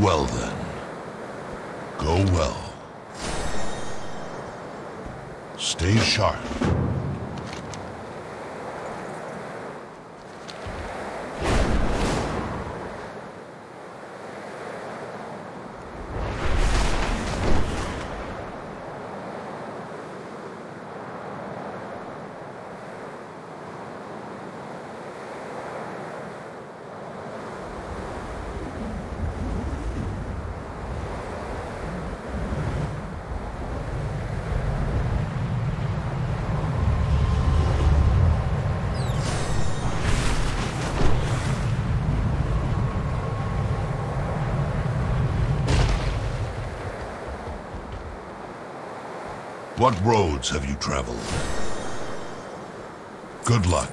well then. Go well. Stay sharp. What roads have you traveled? Good luck.